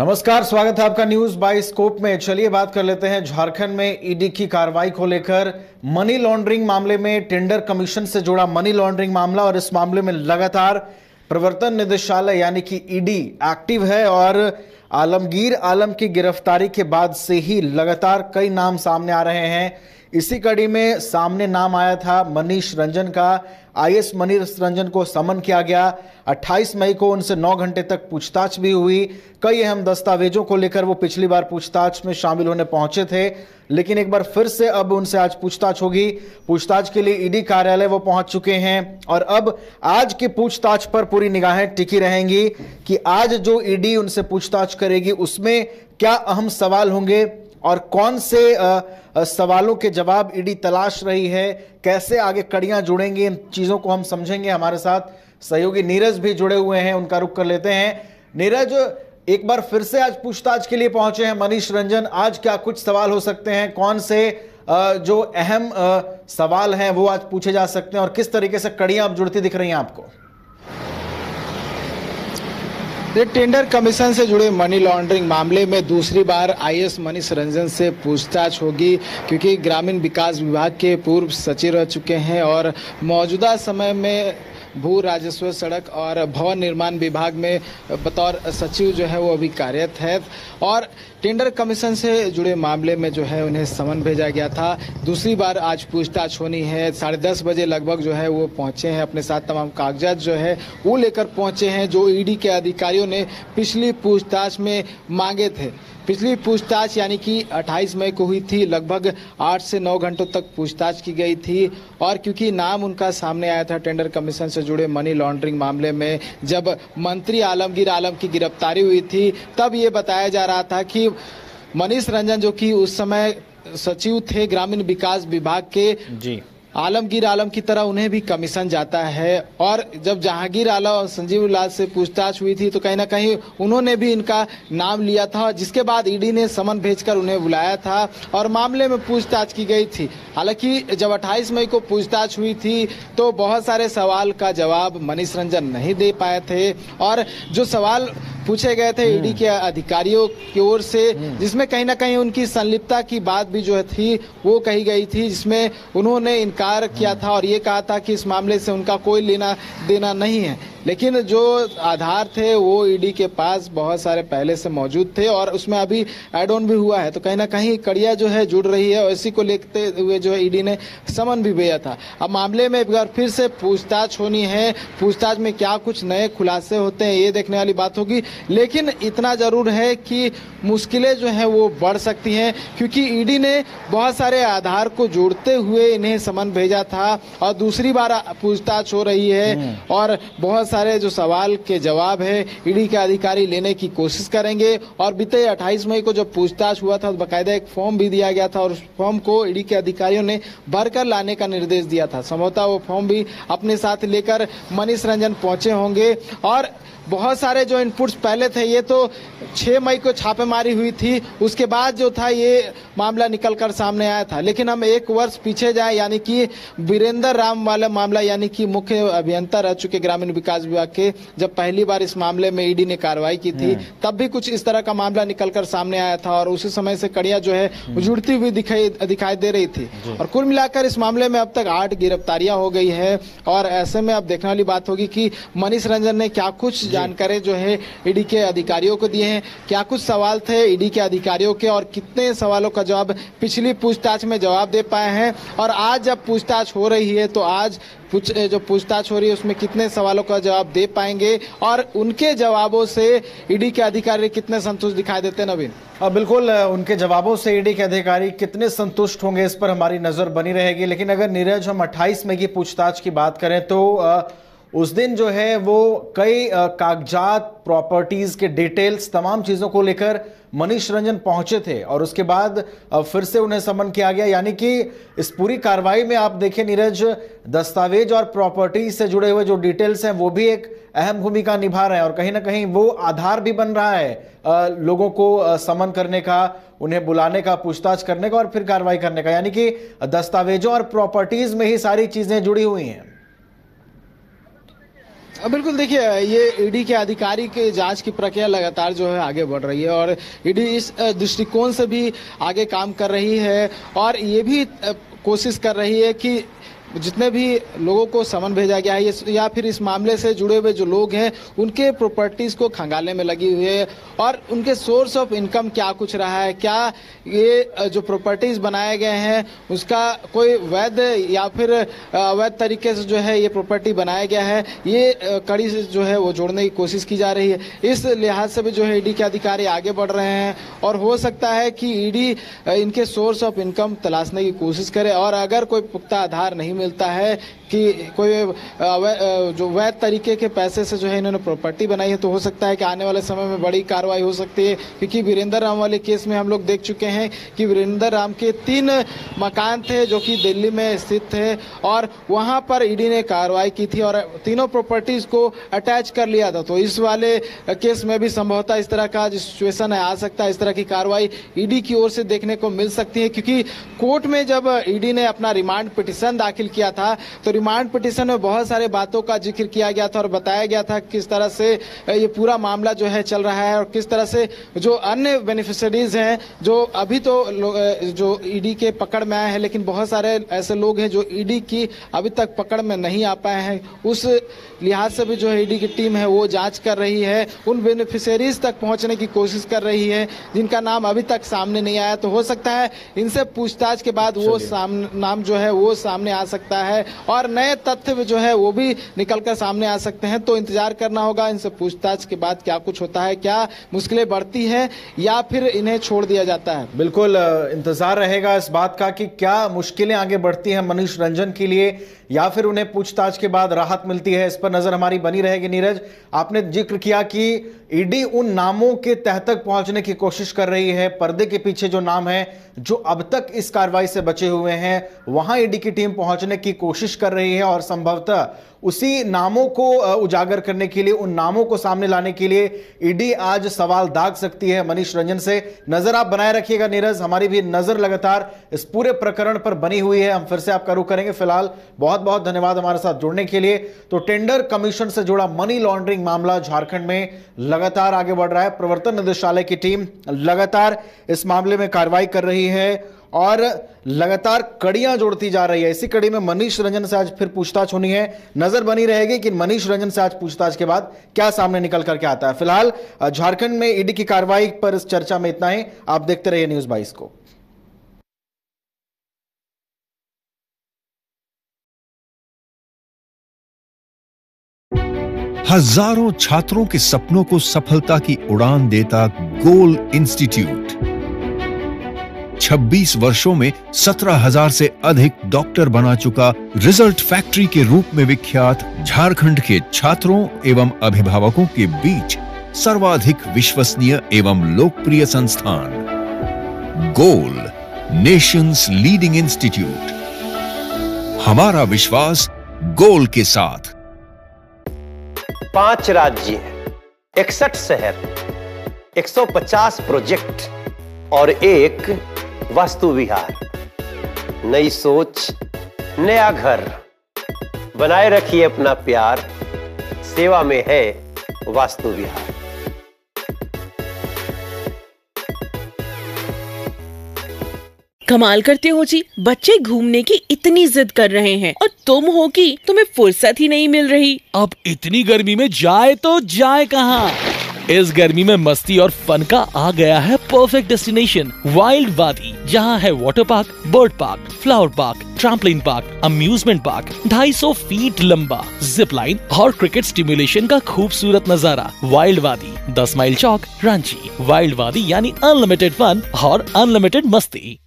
नमस्कार, स्वागत है आपका न्यूज़ बाई स्कोप में। चलिए बात कर लेते हैं झारखंड में ईडी की कार्रवाई को लेकर। मनी लॉन्ड्रिंग मामले में टेंडर कमीशन से जुड़ा मनी लॉन्ड्रिंग मामला और इस मामले में लगातार प्रवर्तन निदेशालय यानी कि ईडी एक्टिव है और आलमगीर आलम की गिरफ्तारी के बाद से ही लगातार कई नाम सामने आ रहे हैं। इसी कड़ी में सामने नाम आया था मनीष रंजन का। आईएस मनीष रंजन को समन किया गया। 28 मई को उनसे 9 घंटे तक पूछताछ भी हुई। कई अहम दस्तावेजों को लेकर वो पिछली बार पूछताछ में शामिल होने पहुँचे थे। लेकिन एक बार फिर से अब उनसे आज पूछताछ होगी। पूछताछ के लिए ईडी कार्यालय वो पहुँच चुके हैं। और अब आज की पूछताछ पर पूरी निगाहें टिकी रहेंगी कि आज जो ईडी उनसे पूछताछ करेगी, उसमें क्या अहम सवाल होंगे। और कौन से आ, आ, सवालों के जवाब ईडी तलाश रही है कैसे आगे कड़ियाँ जुड़ेंगी इन चीज़ों को हम समझेंगे हमारे साथ। सहयोगी नीरज भी जुड़े हुए हैं उनका रुख कर लेते हैं। नीरज एक बार फिर से आज पूछताछ के लिए पहुँचे हैं मनीष रंजन। आज क्या कुछ सवाल हो सकते हैं? कौन से जो अहम सवाल हैं वो आज पूछे जा सकते हैं? और किस तरीके से कड़ियाँ अब जुड़ती दिख रही हैं आपको? टेंडर कमीशन से जुड़े मनी लॉन्ड्रिंग मामले में दूसरी बार आईएएस मनीष रंजन से पूछताछ होगी, क्योंकि ग्रामीण विकास विभाग के पूर्व सचिव रह चुके हैं और मौजूदा समय में भू राजस्व सड़क और भवन निर्माण विभाग में बतौर सचिव जो है वो अभी कार्यरत है। और टेंडर कमीशन से जुड़े मामले में जो है उन्हें समन भेजा गया था। दूसरी बार आज पूछताछ होनी है। साढ़े दस बजे लगभग जो है वो पहुँचे हैं। अपने साथ तमाम कागजात जो है वो लेकर पहुँचे हैं, जो ईडी के अधिकारियों ने पिछली पूछताछ में मांगे थे। पिछली पूछताछ यानी कि 28 मई को हुई थी, लगभग 8 से 9 घंटों तक पूछताछ की गई थी और क्योंकि नाम उनका सामने आया था टेंडर कमीशन से जुड़े मनी लॉन्ड्रिंग मामले में, जब मंत्री आलमगीर आलम की गिरफ्तारी हुई थी, तब ये बताया जा रहा था कि मनीष रंजन जो कि उस समय सचिव थे ग्रामीण विकास विभाग के जी। आलमगीर आलम की तरह उन्हें भी कमीशन जाता है। और जब जहांगीर आलम और संजीव लाल से पूछताछ हुई थी तो कहीं ना कहीं उन्होंने भी इनका नाम लिया था जिसके बाद ईडी ने समन भेजकर उन्हें बुलाया था और मामले में पूछताछ की गई थी। हालाँकि जब 28 मई को पूछताछ हुई थी तो बहुत सारे सवाल का जवाब मनीष रंजन नहीं दे पाए थे। और जो सवाल पूछे गए थे ईडी के अधिकारियों की ओर से जिसमें कहीं ना कहीं उनकी संलिप्तता की बात भी जो थी वो कही गई थी जिसमें उन्होंने इनकार किया था और ये कहा था कि इस मामले से उनका कोई लेना देना नहीं है। लेकिन जो आधार थे वो ईडी के पास बहुत सारे पहले से मौजूद थे और उसमें अभी एड ऑन भी हुआ है। तो कहीं ना कहीं कड़िया जो है जुड़ रही है और इसी को लेते हुए जो है ईडी ने समन भी भेजा था। अब मामले में एक बार फिर से पूछताछ होनी है। पूछताछ में क्या कुछ नए खुलासे होते हैं ये देखने वाली बात होगी। लेकिन इतना ज़रूर है कि मुश्किलें जो है वो बढ़ सकती हैं क्योंकि ईडी ने बहुत सारे आधार को जोड़ते हुए इन्हें समन भेजा था और दूसरी बार पूछताछ हो रही है हम्म। और बहुत सारे जो सवाल के जवाब है ईडी के अधिकारी लेने की कोशिश करेंगे। और बीते 28 मई को जब पूछताछ हुआ था तो बाकायदा एक फॉर्म भी दिया गया था और उस फॉर्म को ईडी के अधिकारियों ने भरकर लाने का निर्देश दिया था। संभवतः वो फॉर्म भी अपने साथ लेकर मनीष रंजन पहुँचे होंगे। और बहुत सारे जो इनपुट्स पहले थे ये तो 6 मई को छापेमारी हुई थी। उसके बाद जो था ये मामला निकल कर सामने आया था। लेकिन हम एक वर्ष पीछे जाए यानी कि वीरेंद्र राम वाला मामला यानी कि मुख्य अभियंता रह चुके ग्रामीण विकास विभाग के जब पहली बार इस मामले में ईडी ने कार्रवाई की थी हम्म। तब भी कुछ इस तरह का मामला निकल कर सामने आया था और उसी समय से कड़िया जो है हम्म। जुड़ती हुई दिखाई दिखाई दे रही थी। और कुल मिलाकर इस मामले में अब तक आठ गिरफ्तारियाँ हो गई है। और ऐसे में अब देखने वाली बात होगी कि मनीष रंजन ने क्या कुछ जानकारी जो है ईडी के अधिकारियों को दिए हैं। क्या कुछ सवाल थे ईडी के अधिकारियों के और कितने सवालों का जवाब पिछली पूछताछ में जवाब दे पाए हैं? और आज जब पूछताछ हो रही है तो आज पूछ जो पूछताछ हो रही है उसमें कितने सवालों का जवाब दे पाएँगे? और उनके जवाबों से ईडी के अधिकारी कितने संतुष्ट दिखाई देते नवीन? बिल्कुल उनके जवाबों से ईडी के अधिकारी कितने संतुष्ट होंगे इस पर हमारी नज़र बनी रहेगी। लेकिन अगर नीरज हम 28 में की पूछताछ की बात करें तो उस दिन जो है वो कई कागजात प्रॉपर्टीज़ के डिटेल्स तमाम चीज़ों को लेकर मनीष रंजन पहुँचे थे और उसके बाद फिर से उन्हें समन किया गया। यानी कि इस पूरी कार्रवाई में आप देखें नीरज, दस्तावेज़ और प्रॉपर्टी से जुड़े हुए जो डिटेल्स हैं, वो भी एक अहम भूमिका निभा रहे हैं और कहीं ना कहीं वो आधार भी बन रहा है लोगों को समन करने का, उन्हें बुलाने का, पूछताछ करने का और फिर कार्रवाई करने का। यानी कि दस्तावेजों और प्रॉपर्टीज़ में ही सारी चीज़ें जुड़ी हुई हैं। बिल्कुल, देखिए, ये ईडी के अधिकारी के जाँच की प्रक्रिया लगातार जो है आगे बढ़ रही है और ईडी इस दृष्टिकोण से भी आगे काम कर रही है और ये भी कोशिश कर रही है कि जितने भी लोगों को समन भेजा गया है या फिर इस मामले से जुड़े हुए जो लोग हैं, उनके प्रॉपर्टीज़ को खंगालने में लगी हुई है। और उनके सोर्स ऑफ़ इनकम क्या कुछ रहा है? क्या ये जो प्रॉपर्टीज़ बनाए गए हैं, उसका कोई वैध या फिर अवैध तरीके से जो है ये प्रॉपर्टी बनाया गया है, ये कड़ी से जो है वो जोड़ने की कोशिश की जा रही है। इस लिहाज से भी जो है ईडी के अधिकारी आगे बढ़ रहे हैं और हो सकता है कि ईडी इनके सोर्स ऑफ़ इनकम तलाशने की कोशिश करे और अगर कोई पुख्ता आधार नहीं मिलता है कि कोई जो वैध तरीके के पैसे से जो है इन्होंने प्रॉपर्टी बनाई है तो हो सकता है कि आने वाले समय में बड़ी कार्रवाई हो सकती है, क्योंकि वीरेंद्र राम वाले केस में हम लोग देख चुके हैं कि वीरेंद्र राम के तीन मकान थे जो कि दिल्ली में स्थित थे, और वहाँ पर ईडी ने कार्रवाई की थी और तीनों प्रॉपर्टीज़ को अटैच कर लिया था। तो इस वाले केस में भी संभवतः इस तरह का सिचुएशन है आ सकता है, इस तरह की कार्रवाई ईडी की ओर से देखने को मिल सकती है, क्योंकि कोर्ट में जब ईडी ने अपना रिमांड पिटिशन दाखिल किया था। तो रिमांड पिटिशन में बहुत सारे बातों का ज़िक्र किया गया था और बताया गया था किस तरह से ये पूरा मामला जो है चल रहा है और किस तरह से जो अन्य बेनिफिशरीज हैं जो अभी तो जो ईडी के पकड़ में आए हैं लेकिन बहुत सारे ऐसे लोग हैं जो ईडी की अभी तक पकड़ में नहीं आ पाए हैं। उस लिहाज से भी जो है ईडी की टीम है वो जाँच कर रही है। उन बेनिफिशरीज तक पहुँचने की कोशिश कर रही है जिनका नाम अभी तक सामने नहीं आया। तो हो सकता है इनसे पूछताछ के बाद वो नाम जो है वो सामने आ सकता है और नए तथ्य जो है वो भी निकल कर सामने आ सकते हैं। तो इंतज़ार करना होगा, इनसे पूछताछ के बाद क्या कुछ होता है, क्या मुश्किलें बढ़ती है या फिर इन्हें छोड़ दिया जाता है। बिल्कुल इंतज़ार रहेगा इस बात का कि क्या मुश्किलें आगे बढ़ती हैं मनीष रंजन के लिए या फिर उन्हें पूछताछ के बाद राहत मिलती है। इस पर नज़र हमारी बनी रहेगी। नीरज, आपने ज़िक्र किया कि ईडी उन नामों के तह तक पहुँचने की कोशिश कर रही है। पर्दे के पीछे जो नाम है, जो अब तक इस कार्रवाई से बचे हुए हैं, वहाँ ईडी की टीम पहुँचने की कोशिश कर रही है और संभवतः उसी नामों को उजागर करने के लिए, उन नामों को सामने लाने के लिए ईडी आज सवाल दाग सकती है मनीष रंजन से। नज़र आप बनाए रखिएगा नीरज, हमारी भी नज़र लगातार इस पूरे प्रकरण पर बनी हुई है। हम फिर से आपका रुख करेंगे। फ़िलहाल बहुत बहुत धन्यवाद हमारे साथ जुड़ने के लिए। तो टेंडर कमीशन से जुड़ा मनी लॉन्ड्रिंग मामला झारखंड में लगातार आगे बढ़ रहा है। प्रवर्तन निदेशालय की टीम लगातार इस मामले में कार्रवाई कर रही है। और लगातार कड़ियाँ जोड़ती जा रही है। इसी कड़ी में मनीष रंजन से आज फिर पूछताछ होनी है। नज़र बनी रहेगी कि मनीष रंजन से आज पूछताछ के बाद क्या सामने निकल करके आता है। फ़िलहाल झारखंड में ईडी की कार्रवाई पर इस चर्चा में इतना ही। आप देखते रहिए न्यूज़ बाईस को। हज़ारों छात्रों के सपनों को सफलता की उड़ान देता गोल इंस्टीट्यूट। 26 वर्षों में 17,000 से अधिक डॉक्टर बना चुका रिज़ल्ट फैक्ट्री के रूप में विख्यात झारखंड के छात्रों एवं अभिभावकों के बीच सर्वाधिक विश्वसनीय एवं लोकप्रिय संस्थान गोल नेशंस लीडिंग इंस्टीट्यूट। हमारा विश्वास गोल के साथ। पाँच राज्य इकसठ शहर 150 प्रोजेक्ट और एक वास्तु विहार। नई सोच नया घर। बनाए रखिए अपना प्यार। सेवा में है वास्तु विहार। कमाल करते हो जी। बच्चे घूमने की इतनी जिद कर रहे हैं और तुम हो कि तुम्हें फुर्सत ही नहीं मिल रही। अब इतनी गर्मी में जाए तो जाए कहाँ? इस गर्मी में मस्ती और फन का आ गया है परफेक्ट डेस्टिनेशन वाइल्ड वादी जहाँ है water park bird park flower park trampoline park amusement park 250 feet लंबा जिप लाइन और क्रिकेट स्टिमुलेशन का खूबसूरत नज़ारा वाइल्ड वादी दस माइल चौक, रांची। वाइल्ड वादी यानी अनलिमिटेड फन और अनलिमिटेड मस्ती।